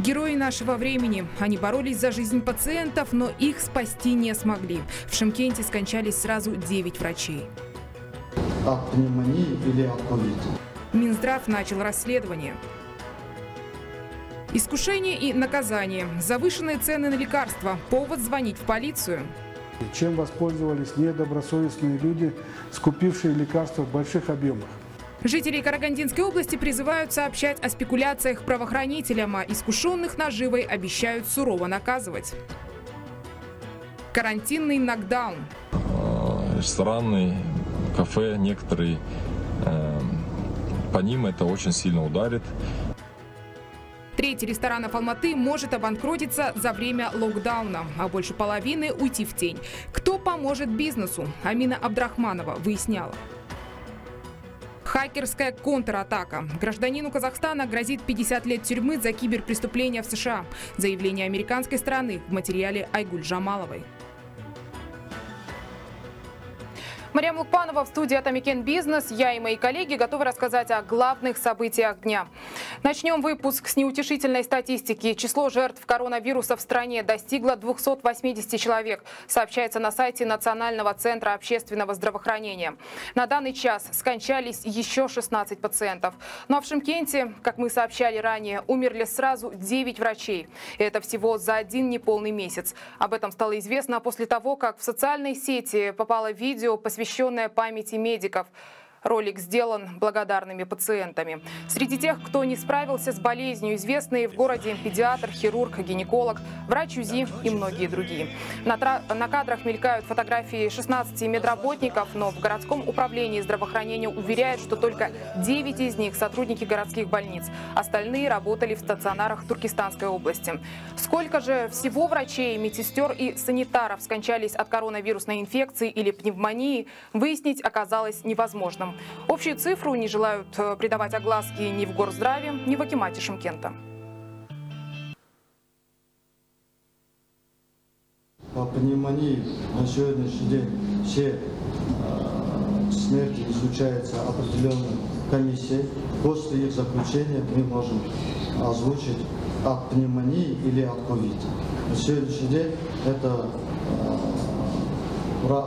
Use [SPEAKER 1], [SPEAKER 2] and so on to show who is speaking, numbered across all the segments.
[SPEAKER 1] Герои нашего времени. Они боролись за жизнь пациентов, но их спасти не смогли. В Шимкенте скончались сразу 9 врачей.
[SPEAKER 2] От пневмонии или от ковида.
[SPEAKER 1] Минздрав начал расследование. Искушение и наказание. Завышенные цены на лекарства. Повод звонить в полицию.
[SPEAKER 3] Чем воспользовались недобросовестные люди, скупившие лекарства в больших объемах?
[SPEAKER 1] Жители Карагандинской области призывают сообщать о спекуляциях правоохранителям, а искушенных наживой обещают сурово наказывать. Карантинный нокдаун.
[SPEAKER 4] Рестораны, кафе некоторые, э, по ним это очень сильно ударит.
[SPEAKER 1] Треть ресторанов Алматы может обанкротиться за время локдауна, а больше половины уйти в тень. Кто поможет бизнесу? Амина Абдрахманова выясняла. Хакерская контратака. Гражданину Казахстана грозит 50 лет тюрьмы за киберпреступления в США. Заявление американской стороны в материале Айгуль Жамаловой. Мария Лукпанова в студии Атамикен Бизнес. Я и мои коллеги готовы рассказать о главных событиях дня. Начнем выпуск с неутешительной статистики. Число жертв коронавируса в стране достигло 280 человек, сообщается на сайте Национального центра общественного здравоохранения. На данный час скончались еще 16 пациентов. Ну а в Шимкенте, как мы сообщали ранее, умерли сразу 9 врачей. Это всего за один неполный месяц. Об этом стало известно после того, как в социальной сети попало видео, посвященное посвященная памяти медиков. Ролик сделан благодарными пациентами. Среди тех, кто не справился с болезнью, известные в городе педиатр, хирург, гинеколог, врач УЗИ и многие другие. На, на кадрах мелькают фотографии 16 медработников, но в городском управлении здравоохранения уверяют, что только 9 из них сотрудники городских больниц. Остальные работали в стационарах Туркестанской области. Сколько же всего врачей, медсестер и санитаров скончались от коронавирусной инфекции или пневмонии, выяснить оказалось невозможным. Общую цифру не желают э, придавать огласки ни в Горздраве, ни в Акимате Шимкента.
[SPEAKER 2] По пневмонии на сегодняшний день все э, смерти изучаются определенной комиссией. После их заключения мы можем озвучить от пневмонии или от ковида. На сегодняшний день это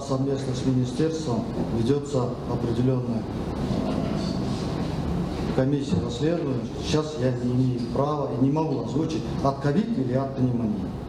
[SPEAKER 2] совместно с министерством ведется определенная э, комиссия расследования. Сейчас я не имею права и не могу озвучить от ковид или от пневмонии.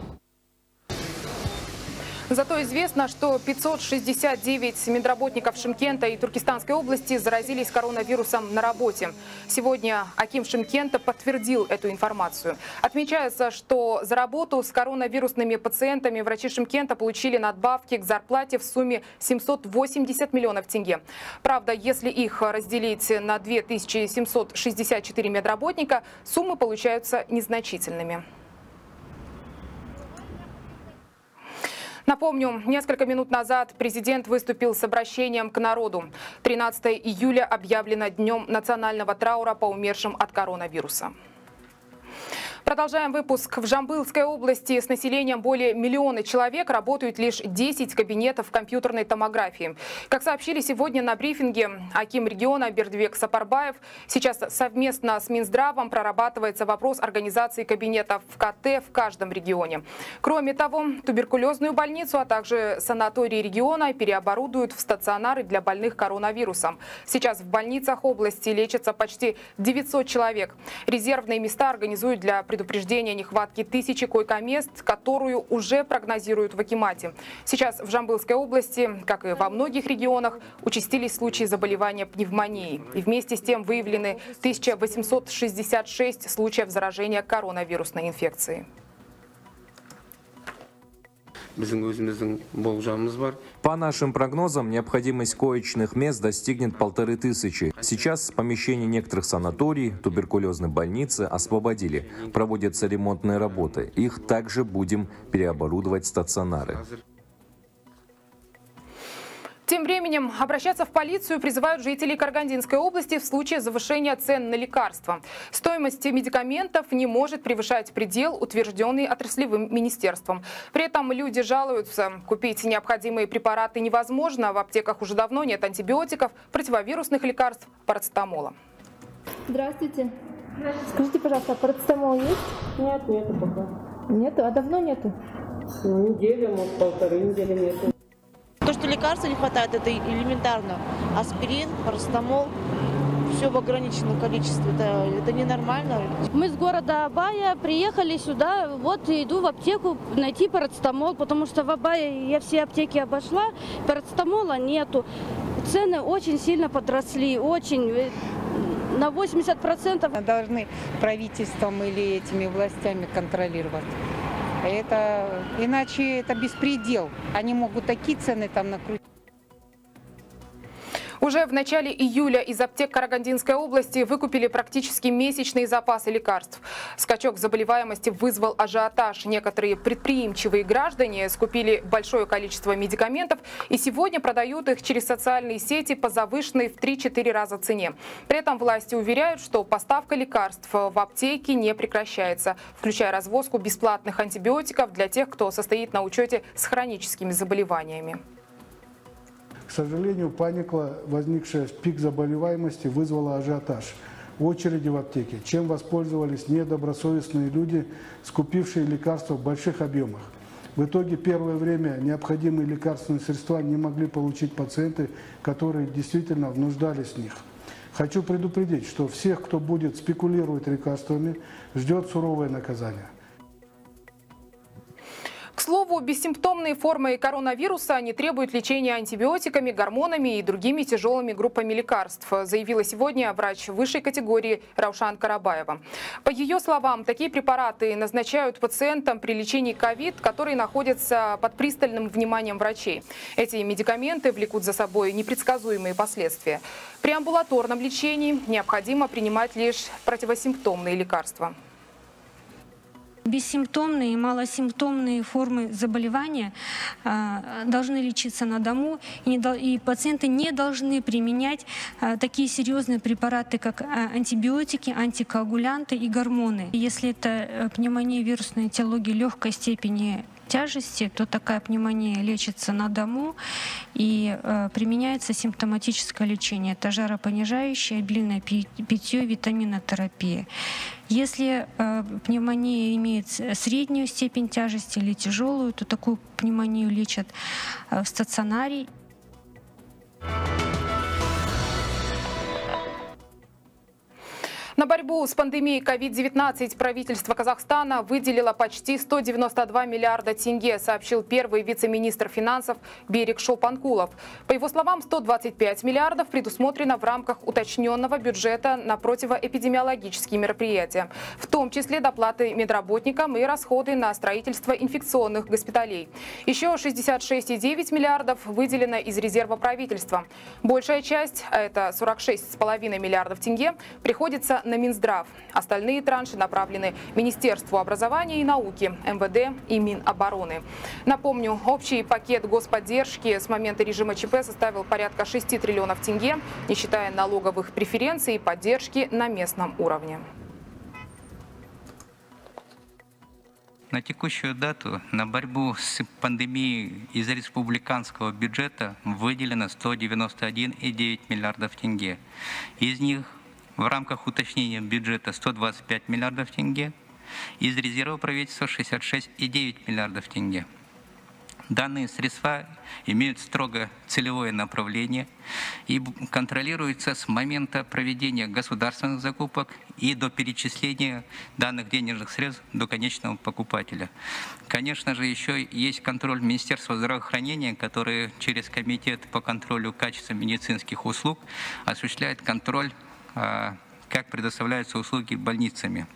[SPEAKER 1] Зато известно, что 569 медработников Шимкента и Туркестанской области заразились коронавирусом на работе. Сегодня Аким Шимкента подтвердил эту информацию. Отмечается, что за работу с коронавирусными пациентами врачи Шимкента получили надбавки к зарплате в сумме 780 миллионов тенге. Правда, если их разделить на 2764 медработника, суммы получаются незначительными. Напомню, несколько минут назад президент выступил с обращением к народу. 13 июля объявлено днем национального траура по умершим от коронавируса. Продолжаем выпуск. В Жамбылской области с населением более миллиона человек работают лишь 10 кабинетов компьютерной томографии. Как сообщили сегодня на брифинге, Аким региона Бердвек Сапарбаев сейчас совместно с Минздравом прорабатывается вопрос организации кабинетов в КТ в каждом регионе. Кроме того, туберкулезную больницу, а также санатории региона переоборудуют в стационары для больных коронавирусом. Сейчас в больницах области лечатся почти 900 человек. Резервные места организуют для предупреждения нехватки тысячи койко-мест, которую уже прогнозируют в Акимате. Сейчас в Жамбылской области, как и во многих регионах, участились случаи заболевания пневмонией. И вместе с тем выявлены 1866 случаев заражения коронавирусной инфекцией.
[SPEAKER 5] По нашим прогнозам, необходимость коечных мест достигнет полторы тысячи. Сейчас помещение некоторых санаторий, туберкулезной больницы освободили. Проводятся ремонтные работы. Их также будем переоборудовать в стационары.
[SPEAKER 1] Тем временем обращаться в полицию призывают жители Каргандинской области в случае завышения цен на лекарства. Стоимость медикаментов не может превышать предел, утвержденный отраслевым министерством. При этом люди жалуются, купить необходимые препараты невозможно, в аптеках уже давно нет антибиотиков, противовирусных лекарств, парацетамола.
[SPEAKER 6] Здравствуйте. Скажите, пожалуйста, а парацетамол есть?
[SPEAKER 7] Нет, нету пока.
[SPEAKER 6] Нету? А давно нету?
[SPEAKER 7] Ну, неделя, может, полторы недели нету.
[SPEAKER 8] То, что лекарства не хватает, это элементарно. Аспирин, парацетамол, все в ограниченном количестве. Это, это ненормально.
[SPEAKER 9] Мы с города Абая приехали сюда, вот иду в аптеку найти парацетамол, потому что в Абае я все аптеки обошла, парацетамола нету. Цены очень сильно подросли, очень на 80%.
[SPEAKER 10] Должны правительством или этими властями контролировать. Это, иначе это беспредел. Они могут такие цены там накрутить.
[SPEAKER 1] Уже в начале июля из аптек Карагандинской области выкупили практически месячные запасы лекарств. Скачок заболеваемости вызвал ажиотаж. Некоторые предприимчивые граждане скупили большое количество медикаментов и сегодня продают их через социальные сети по завышенной в 3-4 раза цене. При этом власти уверяют, что поставка лекарств в аптеки не прекращается, включая развозку бесплатных антибиотиков для тех, кто состоит на учете с хроническими заболеваниями.
[SPEAKER 3] К сожалению, паника, возникшая в пик заболеваемости, вызвала ажиотаж. Очереди в аптеке, чем воспользовались недобросовестные люди, скупившие лекарства в больших объемах. В итоге первое время необходимые лекарственные средства не могли получить пациенты, которые действительно нуждались в них. Хочу предупредить, что всех, кто будет спекулировать лекарствами, ждет суровое наказание.
[SPEAKER 1] Слову, бессимптомные формы коронавируса не требуют лечения антибиотиками, гормонами и другими тяжелыми группами лекарств, заявила сегодня врач высшей категории Раушан Карабаева. По ее словам, такие препараты назначают пациентам при лечении ковид, которые находятся под пристальным вниманием врачей. Эти медикаменты влекут за собой непредсказуемые последствия. При амбулаторном лечении необходимо принимать лишь противосимптомные лекарства.
[SPEAKER 11] Бессимптомные и малосимптомные формы заболевания э, должны лечиться на дому, и, пациенты не должны применять э, такие серьезные препараты, как э, антибиотики, антикоагулянты и гормоны. Если это пневмония вирусной этиологии легкой степени тяжести, то такая пневмония лечится на дому и э, применяется симптоматическое лечение. Это жаропонижающее, обильное питье, витаминотерапия. Если э, пневмония имеет среднюю степень тяжести или тяжелую, то такую пневмонию лечат э, в стационаре.
[SPEAKER 1] На борьбу с пандемией COVID-19 правительство Казахстана выделило почти 192 миллиарда тенге, сообщил первый вице-министр финансов Берег Шолпанкулов. По его словам, 125 миллиардов предусмотрено в рамках уточненного бюджета на противоэпидемиологические мероприятия, в том числе доплаты медработникам и расходы на строительство инфекционных госпиталей. Еще 66,9 миллиардов выделено из резерва правительства. Большая часть, а это 46,5 миллиардов тенге, приходится на Минздрав. Остальные транши направлены Министерству образования и науки, МВД и Минобороны. Напомню, общий пакет господдержки с момента режима ЧП составил порядка 6 триллионов тенге, не считая налоговых преференций и поддержки на местном уровне.
[SPEAKER 12] На текущую дату на борьбу с пандемией из республиканского бюджета выделено 191,9 миллиардов тенге. Из них в рамках уточнения бюджета 125 миллиардов тенге, из резерва правительства 66,9 миллиардов тенге. Данные средства имеют строго целевое направление и контролируются с момента проведения государственных закупок и до перечисления данных денежных средств до конечного покупателя. Конечно же, еще есть контроль Министерства здравоохранения, который через Комитет по контролю качества медицинских услуг осуществляет контроль как предоставляются услуги больницами.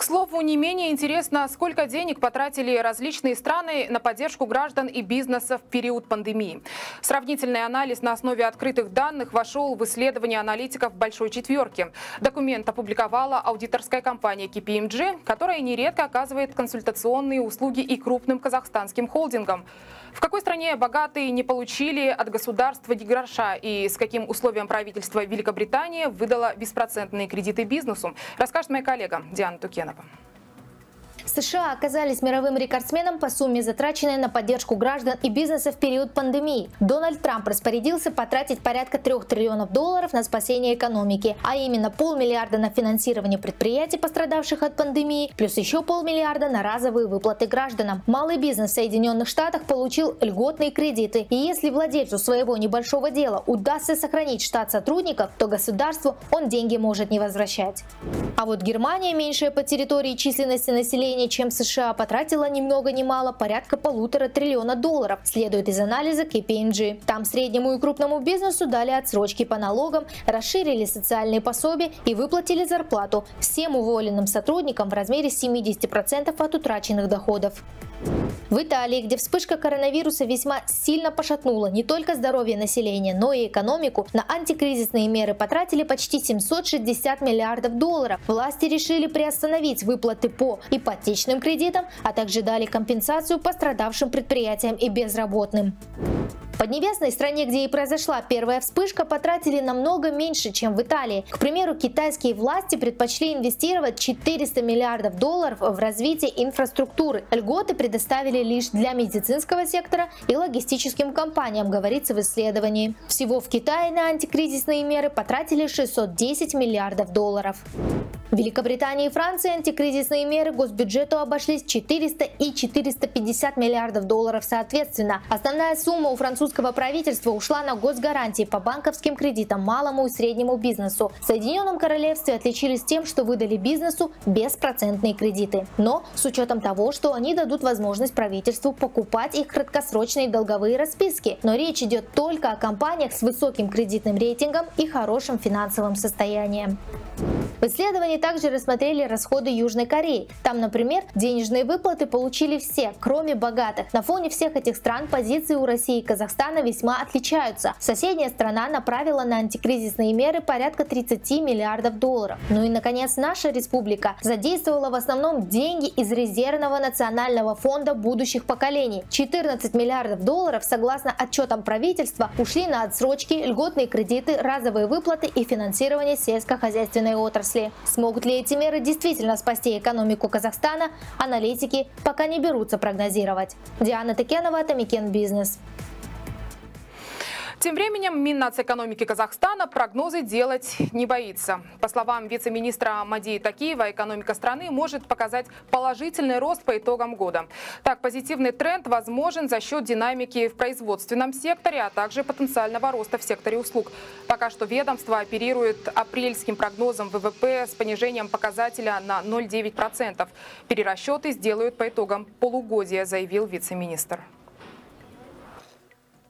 [SPEAKER 1] К слову, не менее интересно, сколько денег потратили различные страны на поддержку граждан и бизнеса в период пандемии. Сравнительный анализ на основе открытых данных вошел в исследование аналитиков «Большой четверки». Документ опубликовала аудиторская компания KPMG, которая нередко оказывает консультационные услуги и крупным казахстанским холдингам. В какой стране богатые не получили от государства ни гроша и с каким условием правительство Великобритании выдало беспроцентные кредиты бизнесу, расскажет моя коллега Диана Merhaba.
[SPEAKER 13] США оказались мировым рекордсменом по сумме, затраченной на поддержку граждан и бизнеса в период пандемии. Дональд Трамп распорядился потратить порядка 3 триллионов долларов на спасение экономики, а именно полмиллиарда на финансирование предприятий, пострадавших от пандемии, плюс еще полмиллиарда на разовые выплаты гражданам. Малый бизнес в Соединенных Штатах получил льготные кредиты, и если владельцу своего небольшого дела удастся сохранить штат сотрудников, то государству он деньги может не возвращать. А вот Германия, меньшая по территории численности населения, чем США, потратила ни много ни мало порядка полутора триллиона долларов, следует из анализа KPMG. Там среднему и крупному бизнесу дали отсрочки по налогам, расширили социальные пособия и выплатили зарплату всем уволенным сотрудникам в размере 70% от утраченных доходов. В Италии, где вспышка коронавируса весьма сильно пошатнула не только здоровье населения, но и экономику, на антикризисные меры потратили почти 760 миллиардов долларов. Власти решили приостановить выплаты по ипотечным кредитам, а также дали компенсацию пострадавшим предприятиям и безработным. Поднебесной стране, где и произошла первая вспышка, потратили намного меньше, чем в Италии. К примеру, китайские власти предпочли инвестировать 400 миллиардов долларов в развитие инфраструктуры. Льготы предоставили лишь для медицинского сектора и логистическим компаниям, говорится в исследовании. Всего в Китае на антикризисные меры потратили 610 миллиардов долларов. В Великобритании и Франции антикризисные меры госбюджету обошлись 400 и 450 миллиардов долларов соответственно. Основная сумма у французского правительства ушла на госгарантии по банковским кредитам малому и среднему бизнесу. В Соединенном Королевстве отличились тем, что выдали бизнесу беспроцентные кредиты. Но с учетом того, что они дадут возможность правительству покупать их краткосрочные долговые расписки. Но речь идет только о компаниях с высоким кредитным рейтингом и хорошим финансовым состоянием. В исследовании также рассмотрели расходы Южной Кореи. Там, например, денежные выплаты получили все, кроме богатых. На фоне всех этих стран позиции у России и Казахстана весьма отличаются. Соседняя страна направила на антикризисные меры порядка 30 миллиардов долларов. Ну и, наконец, наша республика задействовала в основном деньги из резервного национального фонда будущих поколений. 14 миллиардов долларов, согласно отчетам правительства, ушли на отсрочки, льготные кредиты, разовые выплаты и финансирование сельскохозяйственной отрасли. Смогут ли эти меры действительно спасти экономику Казахстана, аналитики пока не берутся прогнозировать. Диана Текенова, Тамикен Бизнес.
[SPEAKER 1] Тем временем Миннацэкономики Казахстана прогнозы делать не боится. По словам вице-министра Мадии Такиева, экономика страны может показать положительный рост по итогам года. Так, позитивный тренд возможен за счет динамики в производственном секторе, а также потенциального роста в секторе услуг. Пока что ведомство оперирует апрельским прогнозом ВВП с понижением показателя на 0,9%. Перерасчеты сделают по итогам полугодия, заявил вице-министр.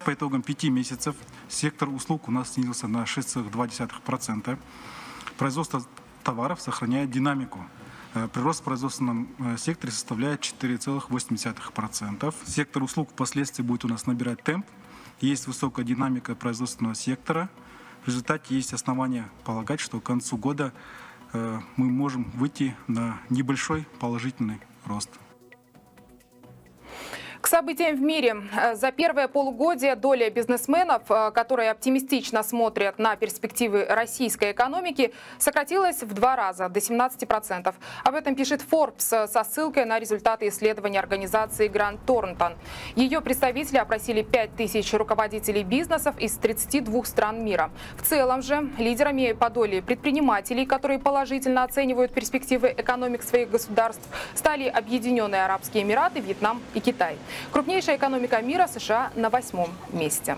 [SPEAKER 14] По итогам пяти месяцев сектор услуг у нас снизился на 6,2%. Производство товаров сохраняет динамику. Э, прирост в производственном э, секторе составляет 4,8%. Сектор услуг впоследствии будет у нас набирать темп. Есть высокая динамика производственного сектора. В результате есть основания полагать, что к концу года э, мы можем выйти на небольшой положительный рост.
[SPEAKER 1] Событиям в мире. Э, за первое полугодие доля бизнесменов, э, которые оптимистично смотрят на перспективы российской экономики, сократилась в два раза, до 17%. Об этом пишет Forbes со ссылкой на результаты исследования организации Грант Торнтон. Ее представители опросили 5000 руководителей бизнесов из 32 стран мира. В целом же лидерами по доле предпринимателей, которые положительно оценивают перспективы экономик своих государств, стали Объединенные Арабские Эмираты, Вьетнам и Китай. Крупнейшая экономика мира США на восьмом месте.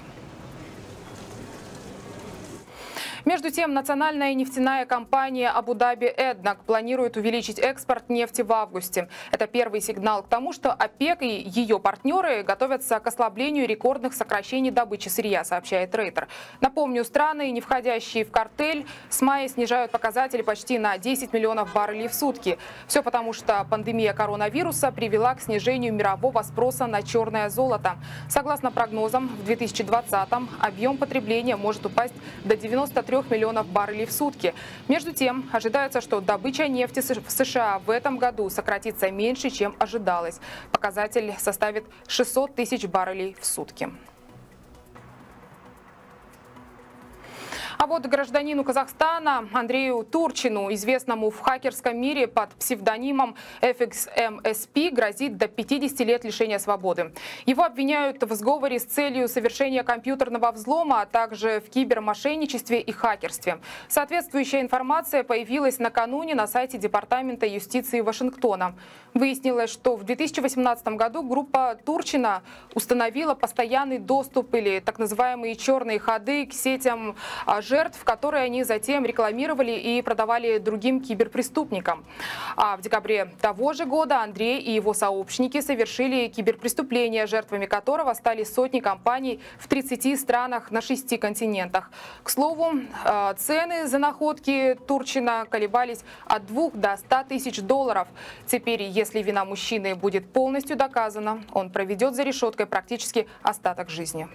[SPEAKER 1] Между тем, национальная нефтяная компания Абу-Даби «Эднак» планирует увеличить экспорт нефти в августе. Это первый сигнал к тому, что ОПЕК и ее партнеры готовятся к ослаблению рекордных сокращений добычи сырья, сообщает Рейтер. Напомню, страны, не входящие в картель, с мая снижают показатели почти на 10 миллионов баррелей в сутки. Все потому, что пандемия коронавируса привела к снижению мирового спроса на черное золото. Согласно прогнозам, в 2020-м объем потребления может упасть до 93 3 миллионов баррелей в сутки. Между тем, ожидается, что добыча нефти в США в этом году сократится меньше, чем ожидалось. Показатель составит 600 тысяч баррелей в сутки. А вот гражданину Казахстана Андрею Турчину, известному в хакерском мире под псевдонимом FXMSP, грозит до 50 лет лишения свободы. Его обвиняют в сговоре с целью совершения компьютерного взлома, а также в кибермошенничестве и хакерстве. Соответствующая информация появилась накануне на сайте Департамента юстиции Вашингтона. Выяснилось, что в 2018 году группа Турчина установила постоянный доступ или так называемые черные ходы к сетям а, жертв, которые они затем рекламировали и продавали другим киберпреступникам. А в декабре того же года Андрей и его сообщники совершили киберпреступление, жертвами которого стали сотни компаний в 30 странах на 6 континентах. К слову, а, цены за находки Турчина колебались от 2 до 100 тысяч долларов. Теперь, если вина мужчины будет полностью доказана, он проведет за решеткой практически остаток жизни.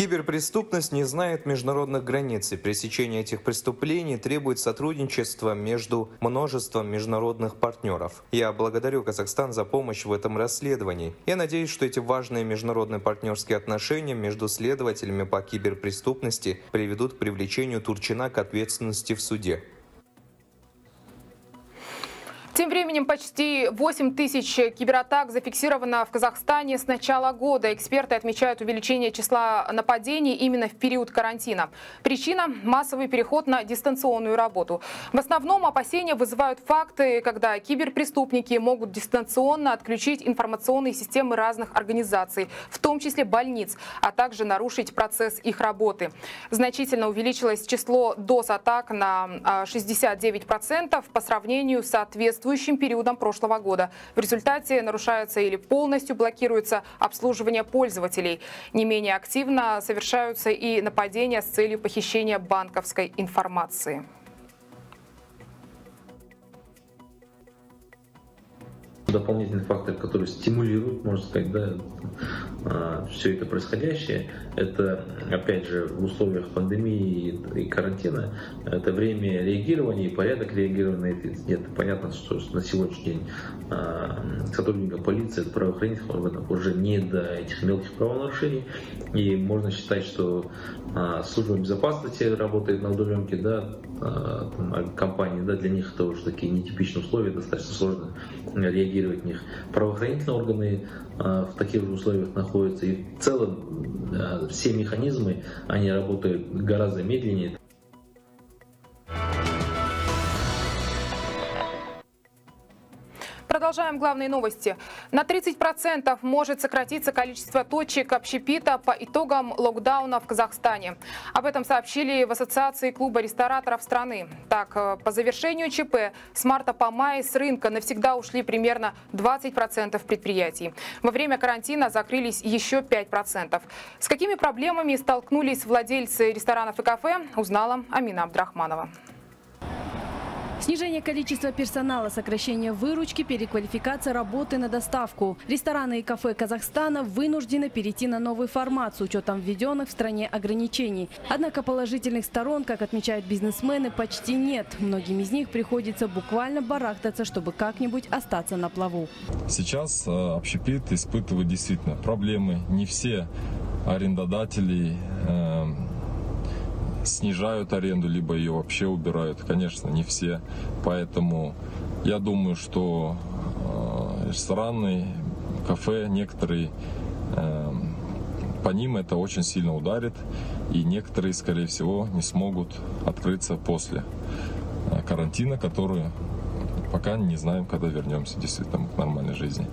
[SPEAKER 5] Киберпреступность не знает международных границ, и пресечение этих преступлений требует сотрудничества между множеством международных партнеров. Я благодарю Казахстан за помощь в этом расследовании. Я надеюсь, что эти важные международные партнерские отношения между следователями по киберпреступности приведут к привлечению Турчина к ответственности в суде.
[SPEAKER 1] Тем временем почти 8 тысяч кибератак зафиксировано в Казахстане с начала года. Эксперты отмечают увеличение числа нападений именно в период карантина. Причина – массовый переход на дистанционную работу. В основном опасения вызывают факты, когда киберпреступники могут дистанционно отключить информационные системы разных организаций, в том числе больниц, а также нарушить процесс их работы. Значительно увеличилось число DOS-атак на 69% а, по сравнению с соответствующим соответствующим периодом прошлого года. В результате нарушается или полностью блокируется обслуживание пользователей. Не менее активно совершаются и нападения с целью похищения банковской информации.
[SPEAKER 15] Дополнительный фактор, который стимулирует, можно сказать, да, а, все это происходящее, это, опять же, в условиях пандемии и карантина, это время реагирования и порядок реагирования. Это. Понятно, что на сегодняшний день а, сотрудникам полиции, правоохранительных органов уже не до этих мелких правонарушений, и можно считать, что а, служба безопасности работает на удаленке, да, компании, да, для них это уже такие нетипичные условия, достаточно сложно реагировать на них. Правоохранительные органы в таких же условиях находятся. И в целом все механизмы, они работают гораздо медленнее.
[SPEAKER 1] Продолжаем главные новости. На 30% может сократиться количество точек общепита по итогам локдауна в Казахстане. Об этом сообщили в Ассоциации клуба рестораторов страны. Так, э, по завершению ЧП с марта по май с рынка навсегда ушли примерно 20% предприятий. Во время карантина закрылись еще 5%. С какими проблемами столкнулись владельцы ресторанов и кафе, узнала Амина Абдрахманова.
[SPEAKER 16] Снижение количества персонала, сокращение выручки, переквалификация работы на доставку. Рестораны и кафе Казахстана вынуждены перейти на новый формат с учетом введенных в стране ограничений. Однако положительных сторон, как отмечают бизнесмены, почти нет. Многим из них приходится буквально барахтаться, чтобы как-нибудь остаться на плаву.
[SPEAKER 4] Сейчас э, общепит испытывает действительно проблемы. Не все арендодатели э, снижают аренду, либо ее вообще убирают. Конечно, не все. Поэтому я думаю, что э, рестораны, кафе, некоторые э, по ним это очень сильно ударит. И некоторые, скорее всего, не смогут открыться после э, карантина, который пока не знаем, когда вернемся действительно к нормальной жизни.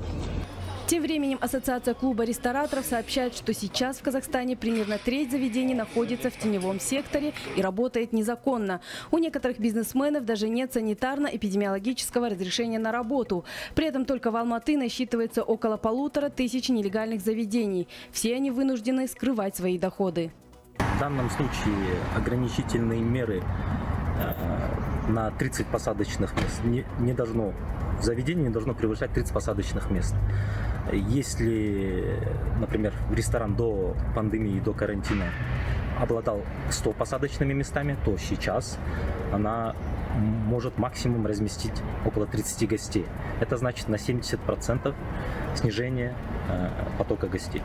[SPEAKER 16] Тем временем Ассоциация клуба рестораторов сообщает, что сейчас в Казахстане примерно треть заведений находится в теневом секторе и работает незаконно. У некоторых бизнесменов даже нет санитарно-эпидемиологического разрешения на работу. При этом только в Алматы насчитывается около полутора тысяч нелегальных заведений. Все они вынуждены скрывать свои доходы.
[SPEAKER 17] В данном случае ограничительные меры э, на 30 посадочных мест не, не должно, в заведении не должно превышать 30 посадочных мест. Если, например, ресторан до пандемии, до карантина обладал 100 посадочными местами, то сейчас она может максимум разместить около 30 гостей. Это значит на 70% снижение э, потока гостей.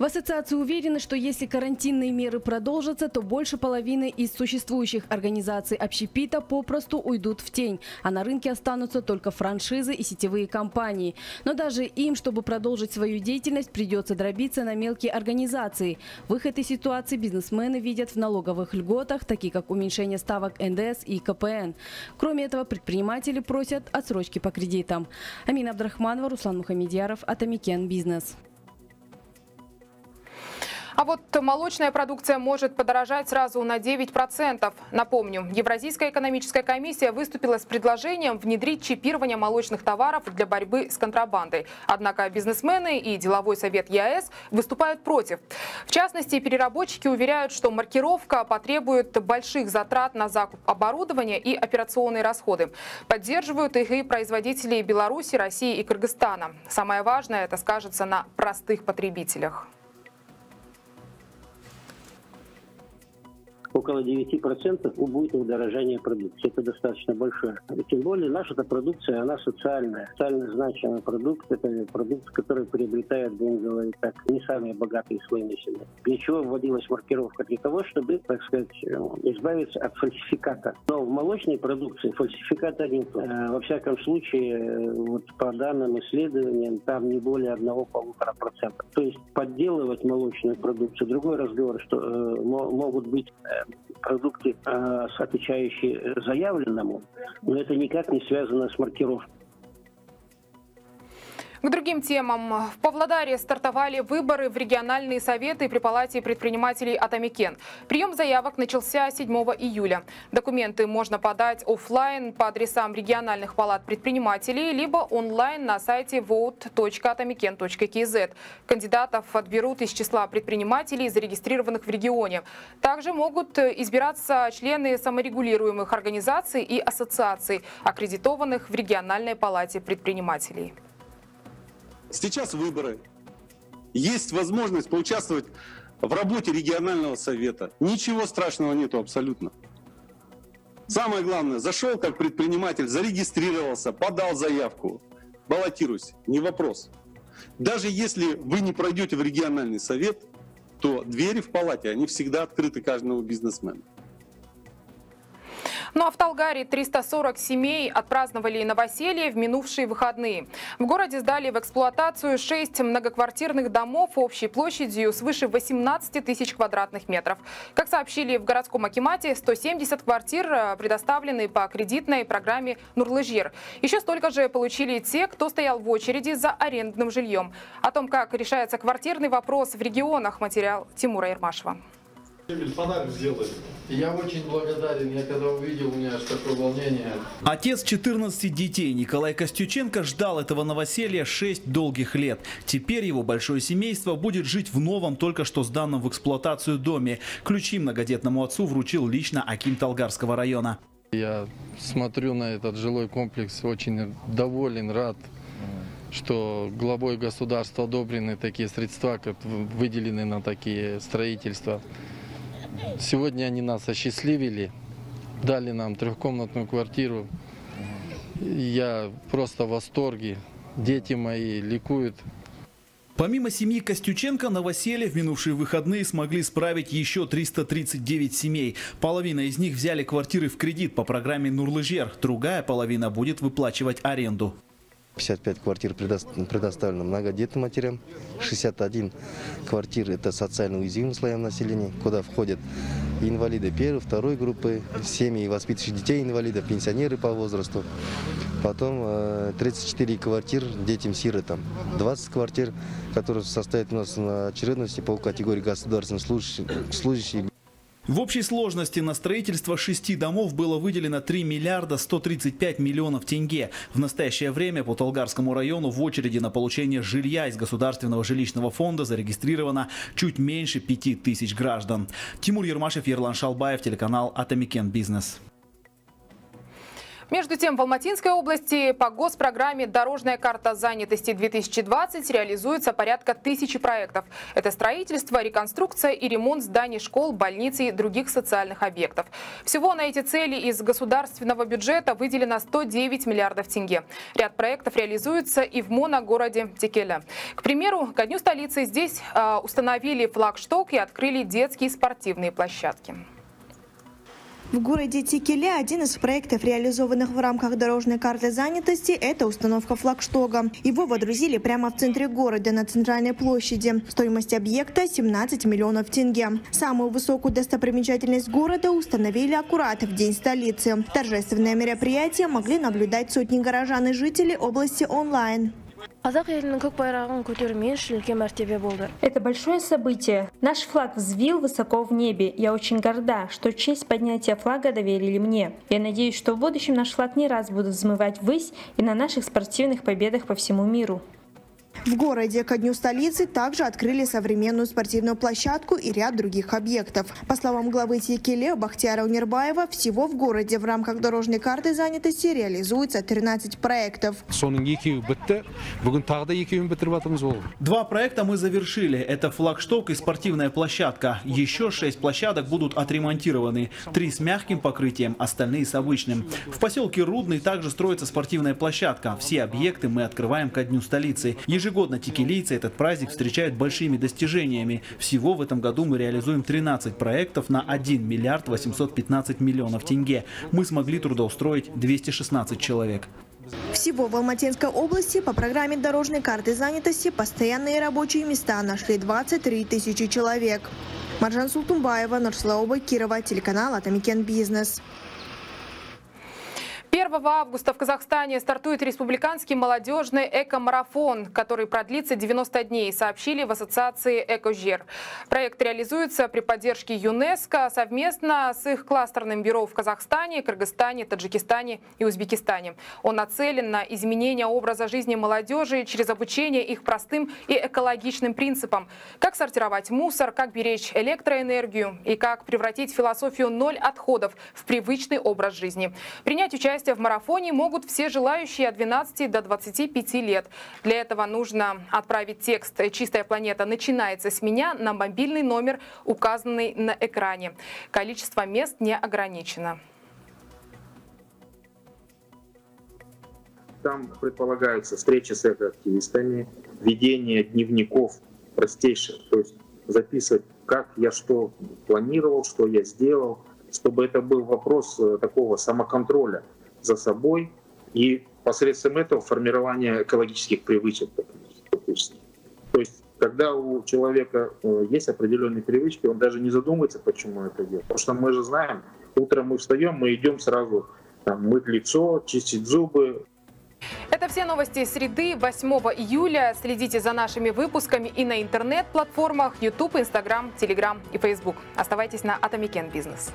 [SPEAKER 16] В ассоциации уверены, что если карантинные меры продолжатся, то больше половины из существующих организаций общепита попросту уйдут в тень, а на рынке останутся только франшизы и сетевые компании. Но даже им, чтобы продолжить свою деятельность, придется дробиться на мелкие организации. Выход из ситуации бизнесмены видят в налоговых льготах, такие как уменьшение ставок НДС и КПН. Кроме этого, предприниматели просят отсрочки по кредитам. Амина Абдрахманова, Руслан Мухамедьяров, Атамикен Бизнес.
[SPEAKER 1] А вот молочная продукция может подорожать сразу на 9%. Напомню, Евразийская экономическая комиссия выступила с предложением внедрить чипирование молочных товаров для борьбы с контрабандой. Однако бизнесмены и деловой совет ЕАЭС выступают против. В частности, переработчики уверяют, что маркировка потребует больших затрат на закуп оборудования и операционные расходы. Поддерживают их и производители Беларуси, России и Кыргызстана. Самое важное, это скажется на простых потребителях.
[SPEAKER 18] Около 9% будет удорожание продукции. Это достаточно большое. Тем более наша эта продукция, она социальная. Социально значимый продукт – это продукт, который приобретает, будем говорить так, не самые богатые слои населения. Для чего вводилась маркировка? Для того, чтобы, так сказать, избавиться от фальсификата. Но в молочной продукции фальсификата нет. Э, во всяком случае, э, вот по данным исследованиям, там не более одного-полутора процента. То есть подделывать молочную продукцию. Другой разговор, что э, могут быть продукты, э, отвечающие заявленному, но это никак не связано с маркировкой.
[SPEAKER 1] К другим темам. В Павлодаре стартовали выборы в региональные советы при Палате предпринимателей Атамикен. Прием заявок начался 7 июля. Документы можно подать офлайн по адресам региональных палат предпринимателей, либо онлайн на сайте vote.atomiken.kz. Кандидатов отберут из числа предпринимателей, зарегистрированных в регионе. Также могут избираться члены саморегулируемых организаций и ассоциаций, аккредитованных в региональной палате предпринимателей.
[SPEAKER 19] Сейчас выборы. Есть возможность поучаствовать в работе регионального совета. Ничего страшного нету абсолютно. Самое главное, зашел как предприниматель, зарегистрировался, подал заявку, баллотируйся, не вопрос. Даже если вы не пройдете в региональный совет, то двери в палате, они всегда открыты каждому бизнесмену.
[SPEAKER 1] Ну а в Талгаре 340 семей отпраздновали новоселье в минувшие выходные. В городе сдали в эксплуатацию 6 многоквартирных домов общей площадью свыше 18 тысяч квадратных метров. Как сообщили в городском Акимате, 170 квартир э, предоставлены по кредитной программе «Нурлыжир». Еще столько же получили те, кто стоял в очереди за арендным жильем. О том, как решается квартирный вопрос в регионах, материал Тимура Ермашева.
[SPEAKER 20] Подарок сделали. Я очень благодарен. Я когда увидел, у меня аж такое волнение.
[SPEAKER 21] Отец 14 детей Николай Костюченко ждал этого новоселья 6 долгих лет. Теперь его большое семейство будет жить в новом, только что сданном в эксплуатацию доме. Ключи многодетному отцу вручил лично Аким Талгарского района.
[SPEAKER 22] Я смотрю на этот жилой комплекс, очень доволен, рад что главой государства одобрены такие средства, как выделены на такие строительства. Сегодня они нас осчастливили, дали нам трехкомнатную квартиру. Я просто в восторге. Дети мои ликуют.
[SPEAKER 21] Помимо семьи Костюченко, новоселье в минувшие выходные смогли справить еще 339 семей. Половина из них взяли квартиры в кредит по программе «Нурлыжер». Другая половина будет выплачивать аренду.
[SPEAKER 23] 55 квартир предоставлено многодетным матерям, 61 квартир это социально уязвимым слоям населения, куда входят инвалиды первой, второй группы, семьи воспитывающие детей инвалидов, пенсионеры по возрасту. Потом 34 э, квартир детям-сиротам, 20 квартир, которые состоят у нас на очередности по категории государственных служащих
[SPEAKER 21] в общей сложности на строительство шести домов было выделено 3 миллиарда 135 миллионов тенге. В настоящее время по Толгарскому району в очереди на получение жилья из Государственного жилищного фонда зарегистрировано чуть меньше 5 тысяч граждан. Тимур Ермашев, Ерлан Шалбаев, телеканал Атамикен Бизнес.
[SPEAKER 1] Между тем, в Алматинской области по госпрограмме «Дорожная карта занятости-2020» реализуется порядка тысячи проектов. Это строительство, реконструкция и ремонт зданий школ, больниц и других социальных объектов. Всего на эти цели из государственного бюджета выделено 109 миллиардов тенге. Ряд проектов реализуется и в моногороде Текеля. К примеру, ко дню столицы здесь э, установили флагшток и открыли детские спортивные площадки.
[SPEAKER 24] В городе Тикеле один из проектов, реализованных в рамках дорожной карты занятости, это установка флагштога. Его водрузили прямо в центре города, на центральной площади. Стоимость объекта 17 миллионов тенге. Самую высокую достопримечательность города установили аккурат в день столицы. Торжественное мероприятие могли наблюдать сотни горожан и жителей области онлайн.
[SPEAKER 25] Это большое событие. Наш флаг взвил высоко в небе. Я очень горда, что честь поднятия флага доверили мне. Я надеюсь, что в будущем наш флаг не раз будут взмывать ввысь и на наших спортивных победах по всему миру.
[SPEAKER 24] В городе ко дню столицы также открыли современную спортивную площадку и ряд других объектов. По словам главы Текеле Бахтияра Унирбаева, всего в городе в рамках дорожной карты занятости реализуется 13 проектов.
[SPEAKER 21] Два проекта мы завершили. Это флагшток и спортивная площадка. Еще шесть площадок будут отремонтированы. Три с мягким покрытием, остальные с обычным. В поселке Рудный также строится спортивная площадка. Все объекты мы открываем ко дню столицы. Ежегодно текелийцы этот праздник встречают большими достижениями. Всего в этом году мы реализуем 13 проектов на 1 миллиард 815 миллионов тенге. Мы смогли трудоустроить 216 человек.
[SPEAKER 24] Всего в Алматинской области по программе дорожной карты занятости постоянные рабочие места нашли 23 тысячи человек. Маржан Султумбаева, Нурслаоба, Кирова, телеканал Атамикен Бизнес.
[SPEAKER 1] 1 августа в Казахстане стартует республиканский молодежный эко-марафон, который продлится 90 дней, сообщили в ассоциации «Экожер». Проект реализуется при поддержке ЮНЕСКО совместно с их кластерным бюро в Казахстане, Кыргызстане, Таджикистане и Узбекистане. Он нацелен на изменение образа жизни молодежи через обучение их простым и экологичным принципам. Как сортировать мусор, как беречь электроэнергию и как превратить философию ноль отходов в привычный образ жизни. Принять участие Участие в марафоне могут все желающие от 12 до 25 лет. Для этого нужно отправить текст «Чистая планета начинается с меня» на мобильный номер, указанный на экране. Количество мест не ограничено.
[SPEAKER 26] Там предполагаются встречи с экоактивистами, ведение дневников простейших, то есть записывать, как я что планировал, что я сделал, чтобы это был вопрос э, такого самоконтроля за собой и посредством этого формирование экологических привычек. То есть, когда у человека э, есть определенные привычки, он даже не задумывается, почему это делает. Потому что мы же знаем, утром мы встаем, мы идем сразу там, мыть лицо, чистить зубы,
[SPEAKER 1] это все новости среды 8 июля. Следите за нашими выпусками и на интернет-платформах YouTube, Instagram, Telegram и Facebook. Оставайтесь на Atameken Business.